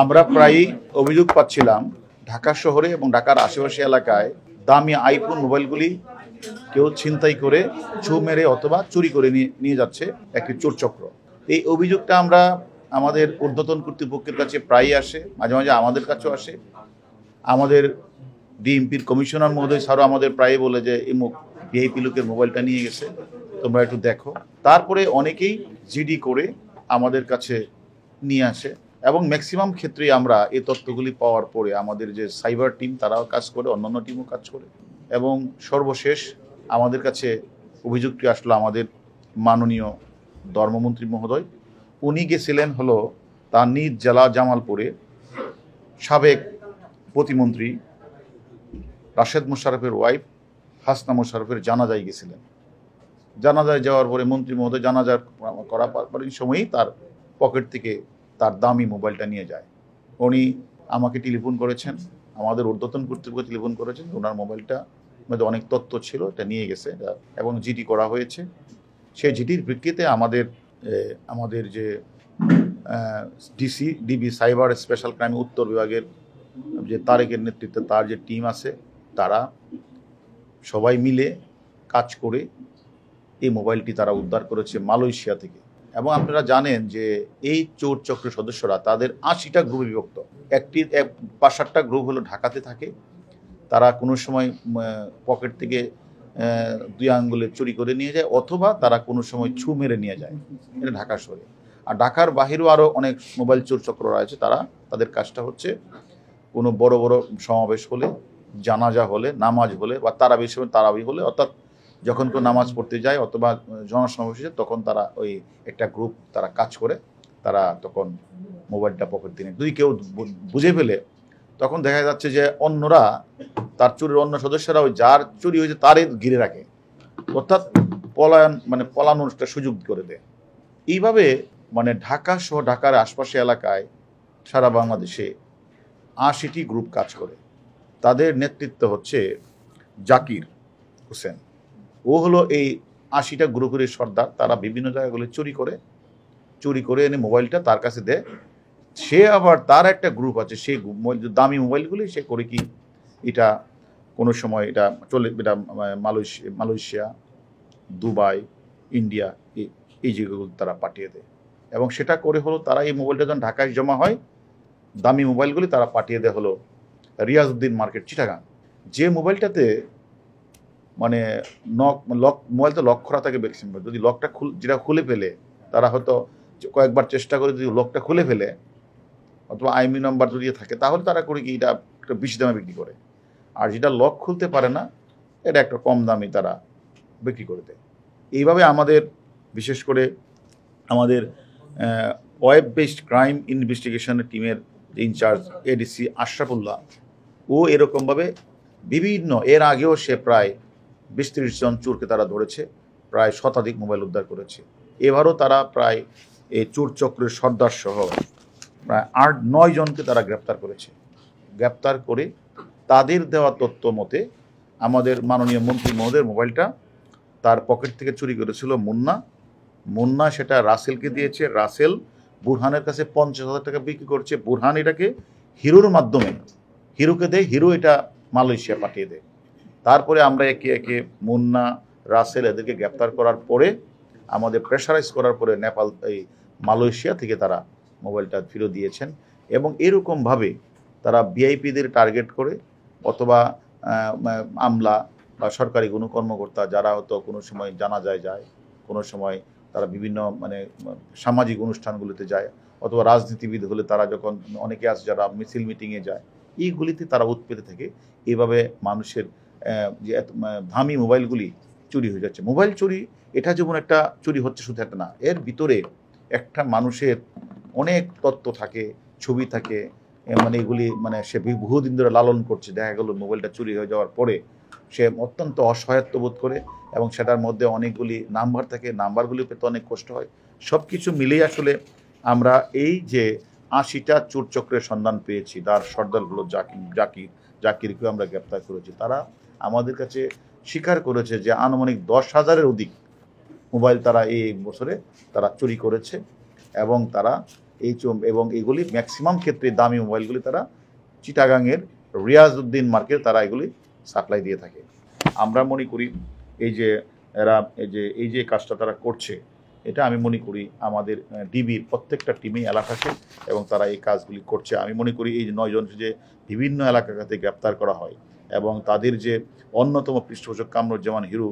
আমরা প্রায়ই অভিযোগ পাচ্ছিলাম ঢাকা শহরে এবং ঢাকার আশেপাশে এলাকায় দামি আইফোন মোবাইলগুলি কেউ ছিনতাই করে ছু মেরে অথবা চুরি করে নিয়ে যাচ্ছে একটি চোরচক্র এই অভিযোগটা আমরা আমাদের ঊর্ধ্বতন কর্তৃপক্ষের কাছে প্রায়ই আসে, মাঝে মাঝে আমাদের কাছেও আসে। আমাদের ডিএমপির কমিশনার মহোদয় স্যারও আমাদের প্রায় বলে যে, এই ভিআইপি লোকের মোবাইলটা নিয়ে গেছে, তোমরা একটু দেখো। তারপরে অনেকেই জিডি করে আমাদের কাছে নিয়ে আসে। এবং ম্যাক্সিমাম ক্ষেত্রেই আমরা এই তথ্যগুলি পাওয়ার পরে আমাদের যে সাইবার টিম তারাও কাজ করে, অন্যান্য টিমও কাজ করে। এবং সর্বশেষ আমাদের কাছে অভিযোগটি আসলো আমাদের মাননীয় ধর্মমন্ত্রী মহোদয়। উনি গেছিলেন হলো তার নিজ জেলা জামালপুরে সাবেক প্রতিমন্ত্রী রাশেদ মোশারফের ওয়াইফ হাসনা মোশারফের জানাজায় গেছিলেন। জানাজায় যাওয়ার পরে মন্ত্রী মহোদয় জানাজার করা পরের সময়ই তার পকেট থেকে তার দামি মোবাইলটা নিয়ে যায়। উনি আমাকে টেলিফোন করেছেন, আমাদের ঊর্ধ্বতন কর্তৃপক্ষ টেলিফোন করেছেন ওনার মোবাইলটা মধ্যে অনেক তথ্য ছিল, এটা নিয়ে গেছে এবং জিডি করা হয়েছে। সেই জিডির ভিত্তিতে আমাদের আমাদের যে DC, DB cyber special crime উত্তর বিভাগের যে তারেকের নেতৃত্বে তার যে টিম আছে, তারা সবাই মিলে কাজ করে এই মোবাইলটি তারা উদ্ধার করেছে মালয়েশিয়া থেকে। এবং আপনারা জানেন যে এই চোর চক্রের সদস্যরা তাদের আশিটা গ্রুপে বিভক্ত। একটি, এক পাঁচ সাতটা গ্রুপ হলো ঢাকাতে থাকে। তারা কোনো সময় পকেট থেকে দুই আঙ্গুলে চুরি করে নিয়ে যায় অথবা তারা কোনো সময় ছু মেরে নিয়ে যায়। এটা ঢাকা শহরে। আর ঢাকার বাহিরেও আরও অনেক মোবাইল চোর চক্র রয়েছে। তারা, তাদের কাজটা হচ্ছে কোনো বড় বড় সমাবেশ হলে, জানাজা হলে, নামাজ হলে বা তারাবি সময় তারাবি হলে অর্থাৎ যখন কেউ নামাজ পড়তে যায় অথবা জনসমাবেশে, তখন তারা ওই একটা গ্রুপ তারা কাজ করে, তারা তখন মোবাইলটা পকেট দিনে। যদি কেউ বুঝে ফেলে, তখন দেখা যাচ্ছে যে অন্যরা, তার চুরির অন্য সদস্যরা ওই যার চুরি হয়েছে তারই ঘিরে রাখে। অর্থাৎ পলায়ন মানে পলানোর একটা সুযোগ করে দেয়। এইভাবে মানে ঢাকা সহ ঢাকার আশপাশে এলাকায় সারা বাংলাদেশে আশিটি গ্রুপ কাজ করে। তাদের নেতৃত্ব হচ্ছে জাকির হোসেন। ও হলো এই আশিটা গ্রুপের সর্দার, তারা বিভিন্ন জায়গাগুলো চুরি করে চুরি করে এনে মোবাইলটা তার কাছে দেয়। সে আবার তার একটা গ্রুপ আছে সেই মোবাইল- দামি মোবাইলগুলি সে করে কি এটা কোনো সময় এটা চলে, এটা মালয়েশিয়া মালয়েশিয়া, দুবাই, ইন্ডিয়া এই- এই জায়গাগুলো তারা পাঠিয়ে দেয়। এবং সেটা করে হলো তারা এই মোবাইলটা যখন ঢাকায় জমা হয়, দামি মোবাইলগুলি তারা পাঠিয়ে দেয় হলো রিয়াজউদ্দিন মার্কেট, চিটাগাং। যে মোবাইলটাতে মানে নক লক, মোবাইল তো লক করা থাকে ম্যাক্সিমাম যদি লকটা খুল, যেটা খুলে ফেলে, তারা হয়তো কয়েকবার চেষ্টা করে যদি লকটা খুলে ফেলে, অথবা আইমি নাম্বার যদি থাকে, তাহলে তারা করে কি, এটা একটা বেশি দামে বিক্রি করে। আর যেটা লক খুলতে পারে না, এটা একটা কম দামে তারা বিক্রি করে দেয়। এইভাবে আমাদের, বিশেষ করে আমাদের ওয়েব বেসড ক্রাইম ইনভেস্টিগেশনের টিমের ইনচার্জ এডিসি আশরাফুল্লাহ ও এরকমভাবে বিভিন্ন, এর আগেও সে প্রায় বিশ ত্রিশ জন চোরকে তারা ধরেছে, প্রায় শতাধিক মোবাইল উদ্ধার করেছে। এবারও তারা প্রায় এই চোর চক্রের সর্দার সহ প্রায় আট, নয় জনকে তারা গ্রেপ্তার করেছে। গ্রেপ্তার করে তাদের দেওয়া তথ্য মতে আমাদের মাননীয় মন্ত্রী মহোদয়ের মোবাইলটা তার পকেট থেকে চুরি করেছিল মুন্না। মুন্না সেটা রাসেলকে দিয়েছে। রাসেল বুরহানের কাছে পঞ্চাশ হাজার টাকা বিক্রি করছে। বুরহান এটাকে হিরোর মাধ্যমে, হিরোকে দেয়, হিরো এটা মালয়েশিয়া পাঠিয়ে দেয়। তারপরে আমরা একে একে মুন্না, রাসেল এদেরকে গ্রেপ্তার করার পরে, আমাদের প্রেশারাইজ করার পরে নেপাল, এই মালয়েশিয়া থেকে তারা মোবাইলটা ফিরত দিয়েছেন এবং এরকমভাবে তারা ভিআইপিদের টার্গেট করে অথবা আমলা বা সরকারি কোনো কর্মকর্তা যারা হয়তো কোনো সময় জানা যায় যায় কোনো সময় তারা বিভিন্ন মানে সামাজিক অনুষ্ঠানগুলিতে যায় অথবা রাজনীতিবিদ হলে তারা যখন অনেকে আছে যারা মিছিল মিটিংয়ে যায়, এইগুলিতে তারা উৎপেতে থেকে এভাবে মানুষের যে দামি মোবাইলগুলি চুরি হয়ে যাচ্ছে। মোবাইল চুরি, এটা যেমন একটা চুরি হচ্ছে, শুধু একটা না, এর ভিতরে একটা মানুষের অনেক তত্ত্ব থাকে, ছবি থাকে মানে এগুলি মানে সে বহুদিন ধরে লালন করছে। দেখা গেল মোবাইলটা চুরি হয়ে যাওয়ার পরে সে অত্যন্ত অসহায়ত্ব বোধ করে এবং সেটার মধ্যে অনেকগুলি নাম্বার থাকে, নাম্বারগুলি পেতে অনেক কষ্ট হয়। সব কিছু মিলেই আসলে আমরা এই যে আশিটা চোর চক্রের সন্ধান পেয়েছি তার সর্দার হলো জাকির জাকির জাকিরকে আমরা গ্রেপ্তার করেছি। তারা আমাদের কাছে স্বীকার করেছে যে আনুমানিক দশ হাজারের অধিক মোবাইল তারা এই বছরে তারা চুরি করেছে এবং তারা এই এবং এগুলি ম্যাক্সিমাম ক্ষেত্রে দামি মোবাইলগুলি তারা চিটাগাংয়ের রিয়াজউদ্দিন মার্কেট তারা এগুলি সাপ্লাই দিয়ে থাকে। আমরা মনে করি এই যে এরা এই যে এই যে কাজটা তারা করছে এটা আমি মনে করি আমাদের ডিবির প্রত্যেকটা টিমেই এলাকা আছে এবং তারা এই কাজগুলি করছে। আমি মনে করি এই নয়জন যে বিভিন্ন এলাকার কাছে গ্রেপ্তার করা হয় এবং তাদের যে অন্যতম পৃষ্ঠপোষক কামরুজ্জামান হিরু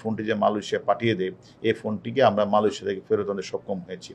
ফোনটি যে মালয়েশিয়া পাঠিয়ে দেয় এই ফোনটিকে আমরা মালয়েশিয়া থেকে ফেরত আনতে সক্ষম হয়েছি।